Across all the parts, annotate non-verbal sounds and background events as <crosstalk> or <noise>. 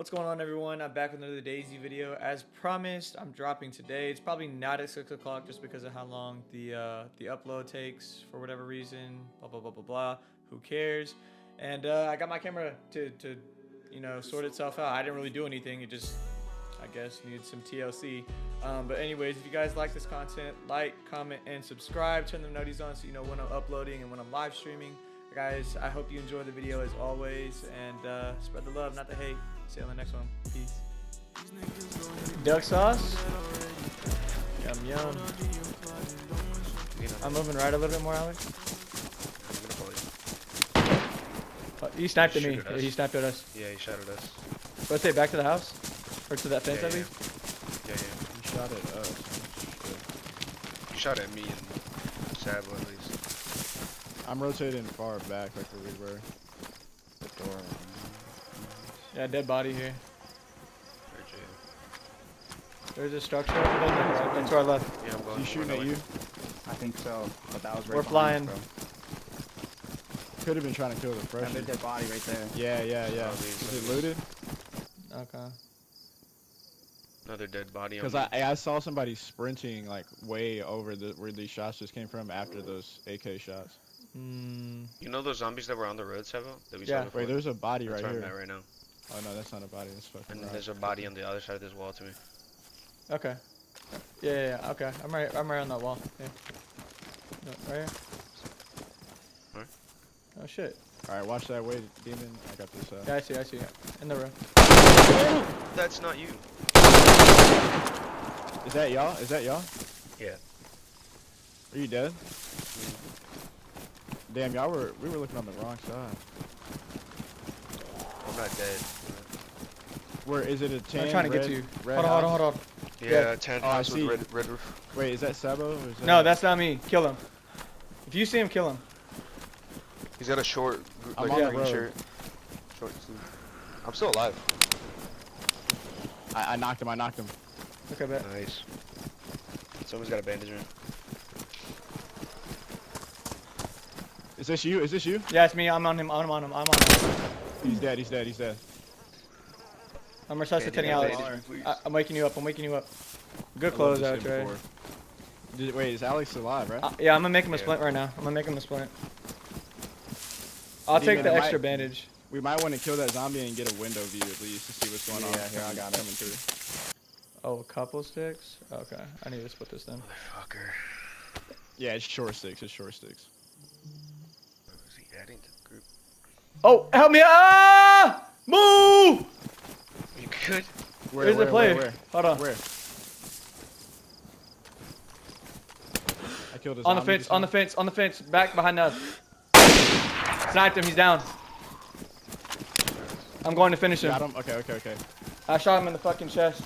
What's going on everyone? I'm back with another Day Z video. As promised, I'm dropping today. It's probably not at 6 o'clock just because of how long the uh, the upload takes for whatever reason. Blah, blah, blah, blah, blah. Who cares? And uh, I got my camera to, to, you know, sort itself out. I didn't really do anything. It just, I guess, needed some TLC. Um, but anyways, if you guys like this content, like, comment, and subscribe. Turn the notifications on so you know when I'm uploading and when I'm live streaming. Guys, I hope you enjoy the video as always. And uh, spread the love, not the hate. See you on the next one. Peace. Duck sauce. Yum yum. I'm moving right a little bit more, Alex. Oh, he sniped at me. Shoot at Yeah, he sniped at us. Yeah, he shot at us. Rotate back to the house. Or to that fence, Yeah, at yeah. least. Yeah, yeah. He shot at us. He shot at me and Sabo at least. I'm rotating far back like where we were. The. Yeah, dead body here. There's a structure over there. Right, and to our left. Yeah, I'm Is going. he shooting at you? I think so, but that was right We're flying. us, Could have been trying to kill the bro. fresh. There's dead body right there. Yeah, yeah, yeah. Oh, these Is it looted? Okay. Another dead body Because. I I saw somebody sprinting like way over the where these shots just came from after those AK shots. Hmm. You know those zombies that were on the road, Sabo? That we Yeah. saw before? Wait, there's a body That's right where here. right now. Oh no, that's not a body. That's fucking. And rock. there's a body on the other side of this wall to me. Okay. Yeah, yeah, yeah. Okay. I'm right. I'm right on that wall. Yeah. No, right here. Where? Oh shit. All right, watch that way, demon. I got this. Uh, Yeah, I see. I see. In the room. That's not you. Is that y'all? Is that y'all? Yeah. Are you dead? Damn, y'all were we were looking on the wrong side. I'm not dead. Where is it a tan? I'm trying to get red- to you. red Hold on, hold on, hold on. Yeah, Yeah. tan Oh, I house with see. red, red roof. Wait, is that Sabo? Or is that No, that's not me. Kill him. If you see him, kill him. He's got a short, gr- I'm like on the green road. shirt. Short sleeve. I'm still alive. I, I knocked him. I knocked him. Okay, bet. Nice. Someone's got a bandage on. Is this you? Is this you? Yeah, it's me. I'm on him. I'm on him. I'm on him. He's dead. He's dead. He's dead. I'm Bandage, resuscitating Alex. please. I, I'm waking you up. I'm waking you up. Good I close out, this Trey. Did, wait, is Alex alive, right? Uh, yeah, I'm gonna make him a splint right now. I'm gonna make him a splint. I'll Demon, take the extra might- bandage. we might want to kill that zombie and get a window view at least to see what's going on. Yeah, here, I coming- got it. coming through. Oh, a couple sticks? Okay, I need to split this then. Motherfucker. Yeah, it's short sticks. It's short sticks. Who's he adding to the group? Oh, help me! Ah! Move! You good? Where, Where's where, the player? Where, where? Hold on. Where? I killed a On the fence, on now. the fence, on the fence, back behind us. Sniped him, he's down. I'm going to finish him. Got him. Okay, okay, okay. I shot him in the fucking chest.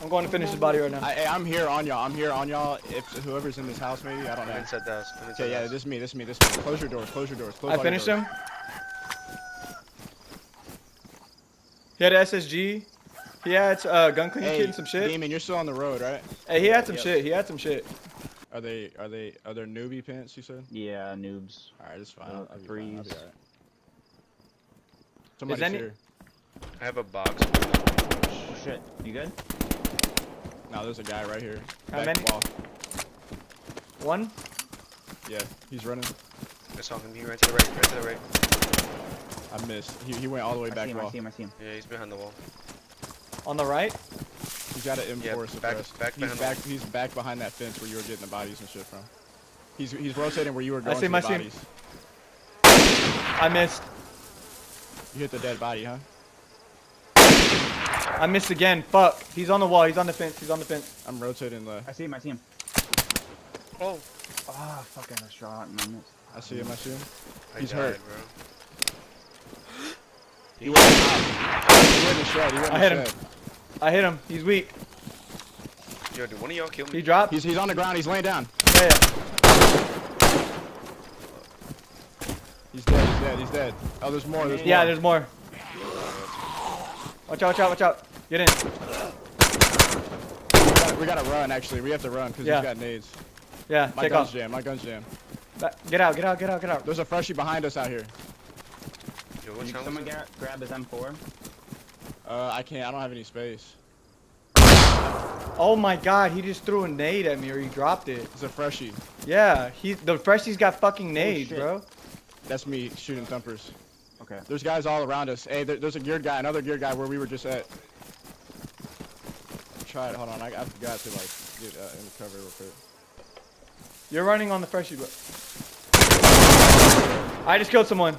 I'm going to finish his body right now. I, I'm here on y'all. I'm here on y'all. If whoever's in this house, maybe I don't I'm know. inside the house. Okay, yeah, this is me. This is me. This is me. Close your doors. Close your doors. Close I all your finished doors. him. He had a SSG. He had uh, gun cleaning Hey, kit and some shit. Demon, you're still on the road, right? Hey, he had some Yep. shit. He had some shit. Are they? Are they? Are there newbie pants? You said. Yeah, noobs. All right, it's fine. Uh, I'll, a I'll be fine. I'll be breeze. all right. Somebody's any- here. I have a box. Oh shit, you good? No, there's a guy right here. How Back many? wall. One. Yeah, he's running. I saw him. He ran to the right. Right to the right. I missed. He, he went all the way I back see him, I see him, I see him. Yeah, he's behind the wall. On the right. He's got an M4 Yeah, back- suppressed. back he's back. He's back behind that fence where you were getting the bodies and shit from. He's he's rotating where you were going see to him, the I see him. bodies. I missed. You hit the dead body, huh? I missed again. Fuck. He's on the wall. He's on the fence. He's on the fence. I'm rotating the. I see him, I see him. Oh. Ah, fucking a shot and I missed. I see him. I see him. I He's died, hurt. bro. He went He went in the shed. He went in I the hit him. Shed. I hit him. He's weak. Yo, did one of y'all kill me? He dropped. He's he's on the ground. He's laying down. Yeah, yeah. He's dead. He's dead. He's dead. Oh, there's more. There's Yeah, more. there's more. Watch out, watch out, watch out. Get in. We gotta, we gotta run. Actually, we have to run because Yeah. he's got nades. Yeah, My take gun's off. jammed. My gun's jammed. Ba- Get out, get out, get out, get out. There's a freshie behind us out here. Yo, Can what you- channel someone was grab his M4? Uh, I can't. I don't have any space. Oh my god, he just threw a nade at me or he dropped it. It's a freshie. Yeah, he the freshie's got fucking nades, shit. bro. That's me shooting thumpers. Okay. There's guys all around us. Hey, there, there's a geared guy, another geared guy where we were just at. Try it. Hold on. I, I forgot to like get uh, in cover real quick. You're running on the freshie, bro. I just killed someone.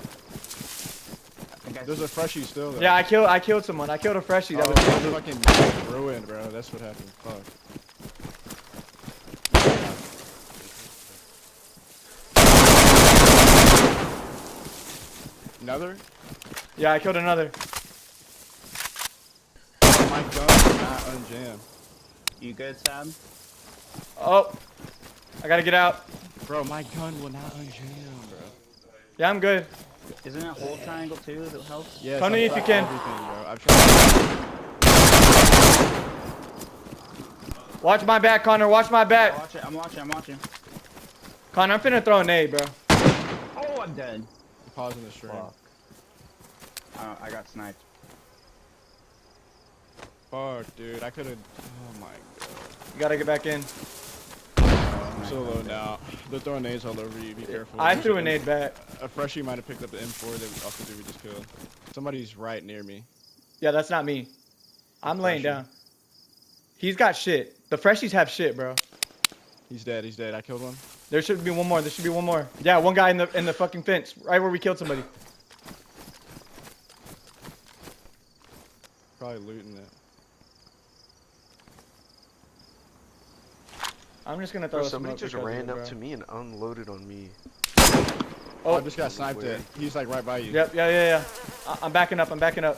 I think I There's a freshie still. Though. Yeah, I killed I killed someone. I killed a freshie. That oh, was I'm fucking ruined, bro. That's what happened. Fuck. Another? Yeah, I killed another. Oh, my gun is not unjammed. You good, Sam? Oh, I gotta get out. Bro, my gun will not unjam, bro. Yeah, I'm good. Isn't it hold triangle too that helps? Yes, Come to if you can. Everything, bro. I've tried. Watch my back, Connor. Watch my I'm back. watching. I'm watching. I'm watching. Connor, I'm finna throw an a bro. Oh, I'm dead. Pausing the stream. Fuck. Uh, I got sniped. Fuck, dude. I could have. Oh my god. You gotta get back in. I'm so low now. They're throwing nades all over you. Be careful. I threw a nade back. A freshie might have picked up the M4 that the dude we just killed. Somebody's right near me. Yeah, that's not me. I'm laying down. He's got shit. The freshies have shit, bro. He's dead. He's dead. I killed one. There should be one more. There should be one more. Yeah, one guy in the in the fucking fence, right where we killed somebody. Probably looting it. I'm just gonna throw Bro, a somebody just ran it, up to me and unloaded on me. Oh, Oh, I just got sniped Where? at. He's like right by you. Yep, yeah, yeah, yeah. I- I'm backing up. I'm backing up.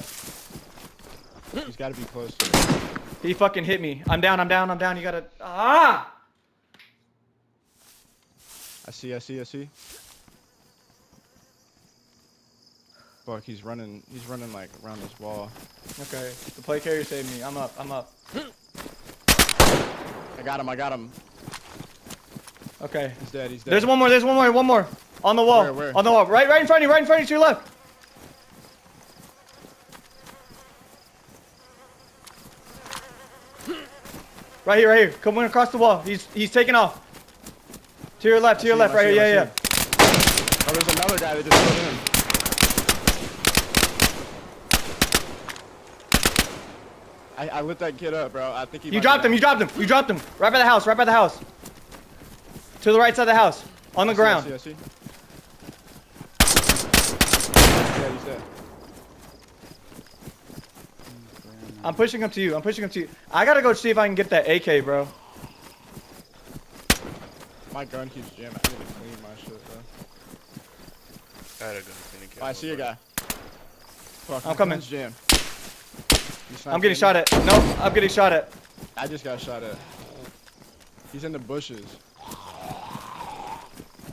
He's got to be close to me. He fucking hit me. I'm down. I'm down. I'm down. You gotta. Ah! I see. I see. I see. Fuck, he's running. He's running like around this wall. Okay. The plate carrier saved me. I'm up. I'm up. I got him. I got him. Okay. He's dead. He's dead. There's one more. There's one more. One more. On the wall. Where, where? On the wall. Right, right in front of you. Right in front of you. To your left. Right here. Right here. Come Coming across the wall. He's he's taking off. To your left. To I your left. him, Right see here. Yeah, I yeah. Oh, there's another guy that just killed him. I, I lit that kid up, bro. I think he. You dropped him. You dropped him. You dropped him. Right by the house. Right by the house. To the right side of the house. On the I see, ground. I see, I see. Yeah, he's dead. I'm pushing him to you. I'm pushing him to you. I gotta go see if I can get that AK, bro. My gun keeps jamming. I need to clean my shit, bro. I had a gun cleaning. Oh, I see a guy. Fuck, I'm coming. gun's jammed. You I'm getting me? shot at. No, I'm getting shot at. I just got shot at. He's in the bushes.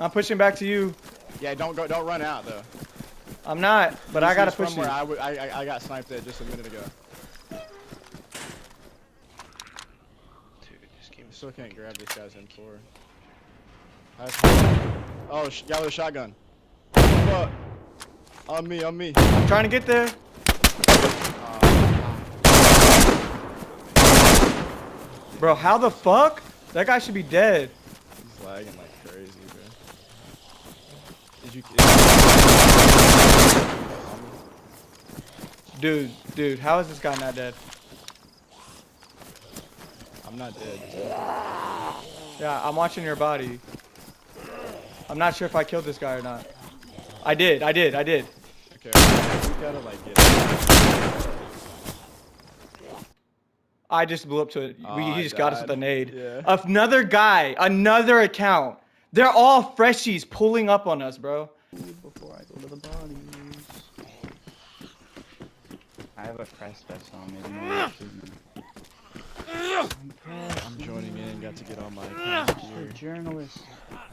I'm pushing back to you. Yeah, don't go. Don't run out though. I'm not, but I gotta he's push from you. where I, w- I, I, I got sniped at just a minute ago. Dude, this game I still can't grab this guy's M4. Have- oh, sh- guy with a shotgun. Fuck. On me, on me. I'm trying to get there. Bro, how the fuck? That guy should be dead. He's lagging like crazy, bro. Did you? Dude, dude, how is this guy not dead? I'm not dead. Yeah, I'm watching your body. I'm not sure if I killed this guy or not. I did, I did, I did. Okay. We gotta like get. I just blew up to it. Oh, we, he just got us with a nade. Yeah. Another guy, another account. They're all freshies pulling up on us, bro. Before I go to the bodies. I have a press vest on. Maybe no one me. I'm joining in. Got to get on my I'm account just a journalist.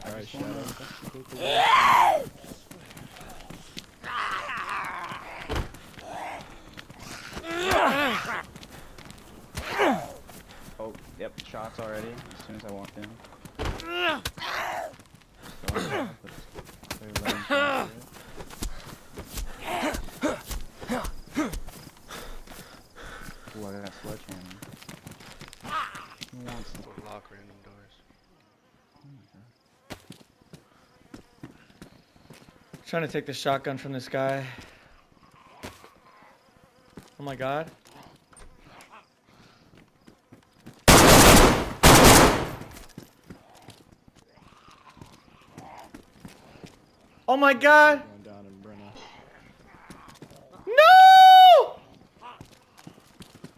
Alright, shut wanna up. investigate the world. Yep, shots already. As soon as I walked in. Still on top, but they're letting shots Ooh, I got a sledgehammer. Who wants it? Or lock random doors. Trying to take the shotgun from this guy. Oh my god. Oh my god! No!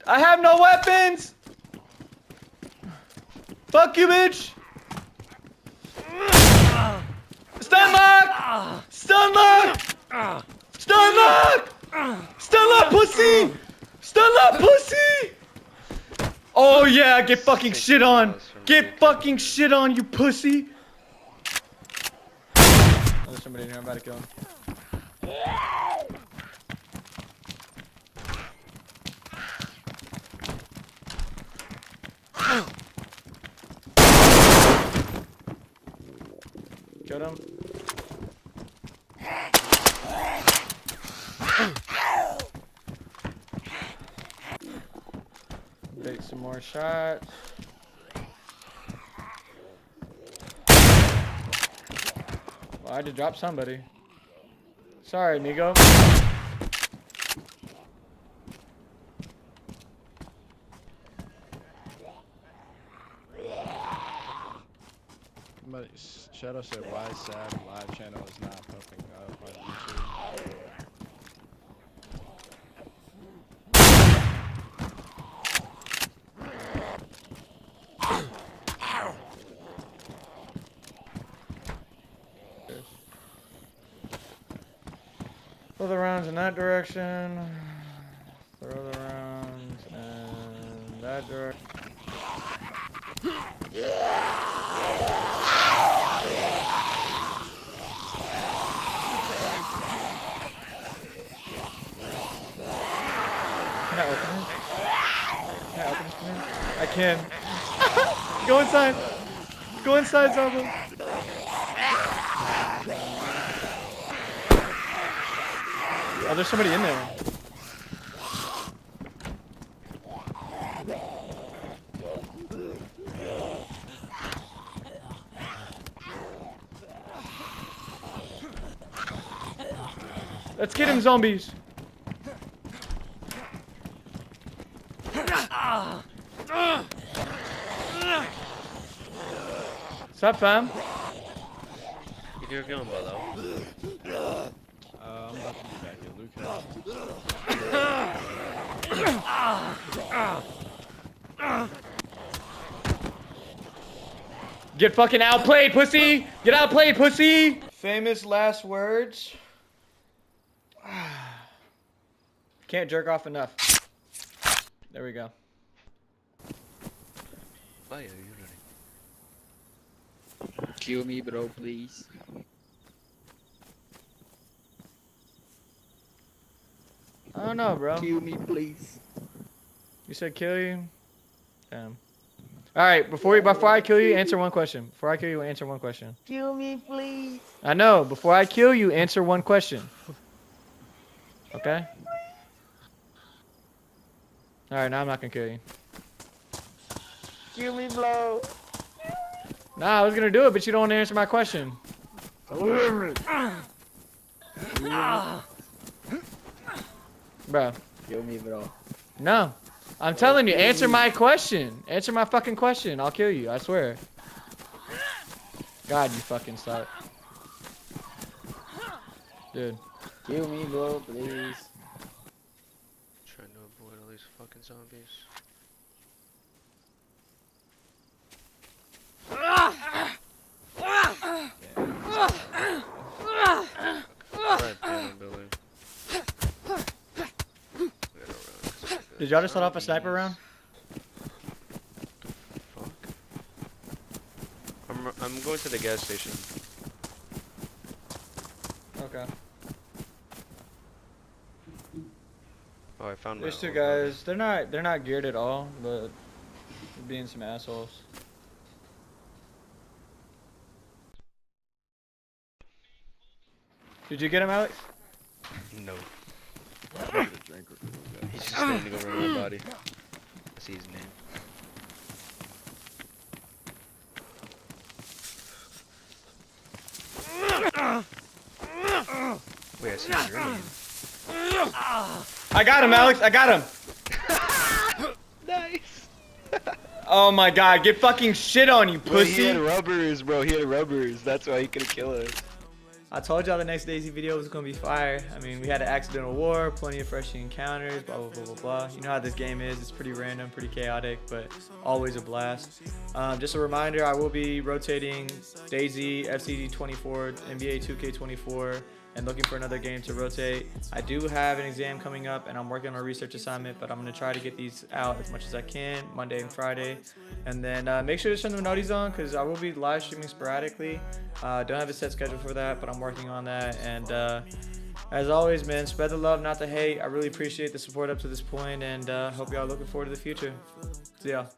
I have no weapons! Fuck you, bitch! Stun lock! Stun lock! Stun lock! Stun lock, pussy! Stun lock, pussy! Oh yeah, get fucking shit on! Get fucking shit on, you pussy! Somebody in here, I'm about to kill him. Killed him. Take some more shots. I had to drop somebody. Sorry, amigo. Somebody, Shadow said, why sad live channel is not popping up rounds in that direction. Throw the rounds in that direction. Can I open it? Can I open me? I can. Go inside. Go inside, Sabo. Oh, there's somebody in there. Let's get him, zombies. What's up, fam? You're going below. Uh, I'm about to be back at Luke. Get fucking outplayed, pussy! Get outplayed, pussy! Famous last words. <sighs> Can't jerk off enough. There we go. Why are you running? Kill me, bro, please. I don't know, bro. Kill me, please. You said kill you? Damn. Alright, before you, before I kill you, answer one question. Before I kill you, answer one question. Kill me, please. I know. Before I kill you, answer one question. Okay? Alright, now I'm not gonna kill you. Kill me, bro. Nah, I was gonna do it, but you don't want to answer my question. <clears throat> Bro. Kill me, bro. No. I'm telling you, answer my question. Answer my fucking question. I'll kill you, I swear. God, you fucking suck. Dude. Kill me, bro, please. Trying to avoid all these fucking zombies. Ah! Ah! Ah! Right, piano building. I gotta run 'cause I got Did y'all just let off a sniper round? Fuck. I'm I'm going to the gas station. Okay. Oh, I found There's two guys. They're not they're not geared at all, but being some assholes. Did you get him, Alex? No. The drink real quick. He's just standing over my body. I see his name. Wait, I see his name. I got him, Alex. I got him. <laughs> Nice. <laughs> Oh my god, get fucking shit on you, Bro, he had rubbers, bro. He had rubbers. That's why he couldn't kill us. I told y'all the next Day Z video was gonna be fire. I mean, we had an accidental war, plenty of fresh encounters, blah blah blah blah blah. You know how this game is. It's pretty random, pretty chaotic, but always a blast. Um, just a reminder, I will be rotating Day Z, FCD 24, NBA 2K24, and looking for another game to rotate. I do have an exam coming up, and I'm working on a research assignment, but I'm gonna try to get these out as much as I can Monday and Friday. And then uh, make sure to turn the noties on because I will be live streaming sporadically. Uh, don't have a set schedule for that, but I'm working on that. And uh, as always, man, spread the love, not the hate. I really appreciate the support up to this point, and uh, hope y'all looking forward to the future. See y'all.